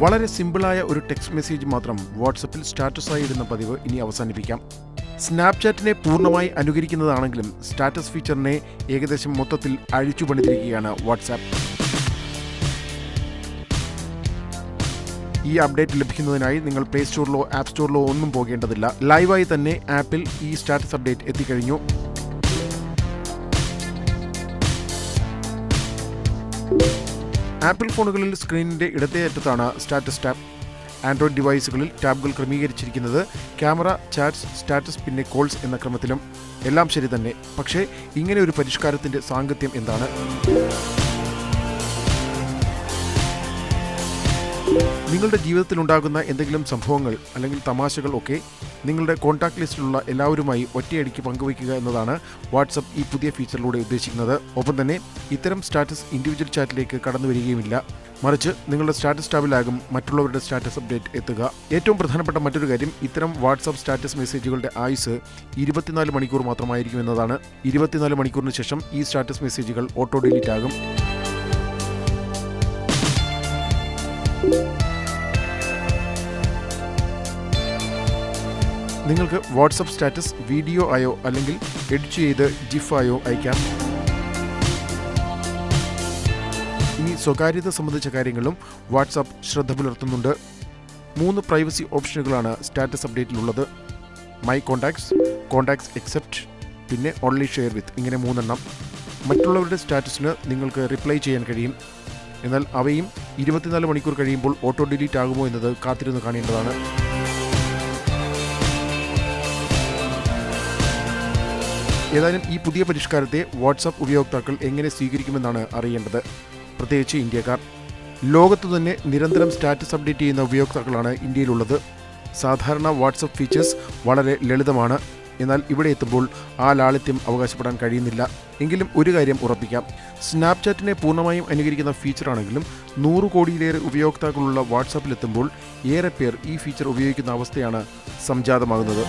വളരെ സിമ്പിളായ ഒരു text message മാത്രം വാട്സപ്പിൽ സ്റ്റാറ്റസായി ഇടുന്ന പതിവ് ഇനി അവസാനിപ്പിക്കാം. സ്നാപ്ചാറ്റിനെ പൂർണമായി അനുകരിക്കുന്നതാണെങ്കിലും സ്റ്റാറ്റസ് ഫീച്ചറിനെ ഏകദേശം മൊത്തത്തിൽ അഴിച്ചു പണിതിരിക്കുകയാണ് വാട്സാപ്പ്. ഈ അപ്ഡേറ്റ് ലഭിക്കുന്നതിനായി നിങ്ങൾ പ്ലേ സ്റ്റോറിലോ ആപ്പ് സ്റ്റോറിലോ ഒന്നും പോകേണ്ടതില്ല. ലൈവായി തന്നെ ആപ്പിൽ ഈ സ്റ്റാറ്റസ് അപ്ഡേറ്റ് എത്തിക്കഴിഞ്ഞു. ആപ്പിൾ ഫോണുകളിൽ സ്ക്രീനിന്റെ ഇടത്തേ അറ്റത്താണ് സ്റ്റാറ്റസ് ടാബ്. ആൻഡ്രോയിഡ് ഡിവൈസുകളിൽ ടാബുകൾ ക്രമീകരിച്ചിരിക്കുന്നത് ക്യാമറ ചാറ്റ്സ് സ്റ്റാറ്റസ് പിന്നെ കോൾസ് എന്ന ക്രമത്തിലും. എല്ലാം ശരി തന്നെ. പക്ഷേ ഇങ്ങനെ ഒരു പരിഷ്കാരത്തിന്റെ സാങ്കത്യം എന്താണ്? നിങ്ങളുടെ ജീവിതത്തിൽ ഉണ്ടാകുന്ന എന്തെങ്കിലും സംഭവങ്ങൾ അല്ലെങ്കിൽ തമാശകൾ ഒക്കെ നിങ്ങളുടെ കോൺടാക്ട് ലിസ്റ്റിലുള്ള എല്ലാവരുമായി ഒറ്റയടിക്ക് പങ്കുവയ്ക്കുക എന്നതാണ് വാട്സപ്പ് ഈ പുതിയ ഫീച്ചറിലൂടെ ഉദ്ദേശിക്കുന്നത്. ഒപ്പം തന്നെ ഇത്തരം സ്റ്റാറ്റസ് ഇൻഡിവിജ്വൽ ചാറ്റിലേക്ക് കടന്നു വരികയുമില്ല. മറിച്ച് നിങ്ങളുടെ സ്റ്റാറ്റസ് ടാബിലാകും മറ്റുള്ളവരുടെ സ്റ്റാറ്റസ് അപ്ഡേറ്റ് എത്തുക. ഏറ്റവും പ്രധാനപ്പെട്ട മറ്റൊരു കാര്യം ഇത്തരം വാട്സപ്പ് സ്റ്റാറ്റസ് മെസ്സേജുകളുടെ ആയുസ് ഇരുപത്തിനാല് മണിക്കൂർ മാത്രമായിരിക്കും എന്നതാണ്. ഇരുപത്തിനാല് മണിക്കൂറിന് ശേഷം ഈ സ്റ്റാറ്റസ് മെസ്സേജുകൾ ഓട്ടോ ഡിലീറ്റ് ആകും നിങ്ങൾക്ക് വാട്സപ്പ് സ്റ്റാറ്റസ് വീഡിയോ ആയോ അല്ലെങ്കിൽ എഡിറ്റ് ചെയ്ത് ജിഫ് ആയോ അയക്കാം. ഇനി സ്വകാര്യത സംബന്ധിച്ച കാര്യങ്ങളും വാട്സപ്പ് ശ്രദ്ധ പുലർത്തുന്നുണ്ട്. മൂന്ന് പ്രൈവസി ഓപ്ഷനുകളാണ് സ്റ്റാറ്റസ് അപ്ഡേറ്റിലുള്ളത്. മൈ കോണ്ടാക്ട്സ് കോണ്ടാക്ട്സ് എക്സെപ്റ്റ് പിന്നെ ഓൺലി ഷെയർ വിത്ത് ഇങ്ങനെ മൂന്നെണ്ണം. മറ്റുള്ളവരുടെ സ്റ്റാറ്റസിന് നിങ്ങൾക്ക് റിപ്ലൈ ചെയ്യാൻ കഴിയും. എന്നാൽ അവയും ഇരുപത്തിനാല് മണിക്കൂർ കഴിയുമ്പോൾ ഓട്ടോ ഡിലീറ്റ് ആകുമോ എന്നത് കാത്തിരുന്ന് കാണേണ്ടതാണ്. ഏതായാലും ഈ പുതിയ പരിഷ്കാരത്തെ വാട്സാപ്പ് ഉപയോക്താക്കൾ എങ്ങനെ സ്വീകരിക്കുമെന്നാണ് അറിയേണ്ടത്. പ്രത്യേകിച്ച് ഇന്ത്യക്കാർ. ലോകത്തു തന്നെ നിരന്തരം സ്റ്റാറ്റസ് അപ്ഡേറ്റ് ചെയ്യുന്ന ഉപയോക്താക്കളാണ് ഇന്ത്യയിലുള്ളത്. സാധാരണ വാട്സപ്പ് ഫീച്ചേഴ്സ് വളരെ ലളിതമാണ്. എന്നാൽ ഇവിടെ എത്തുമ്പോൾ ആ ലാളിത്യം അവകാശപ്പെടാൻ കഴിയുന്നില്ല. എങ്കിലും ഒരു കാര്യം ഉറപ്പിക്കാം. സ്നാപ്ചാറ്റിനെ പൂർണമായും അനുകരിക്കുന്ന ഫീച്ചറാണെങ്കിലും നൂറ് കോടിയിലേറെ ഉപയോക്താക്കളുള്ള വാട്സാപ്പിലെത്തുമ്പോൾ ഏറെ പേർ ഈ ഫീച്ചർ ഉപയോഗിക്കുന്ന അവസ്ഥയാണ് സംജാതമാകുന്നത്.